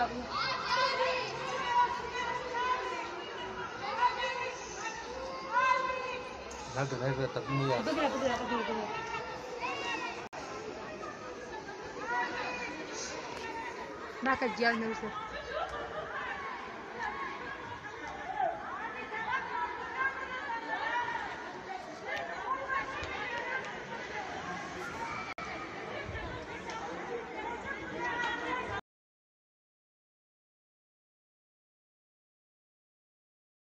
Nah, Nanti nih ya. Nah, betul, itu.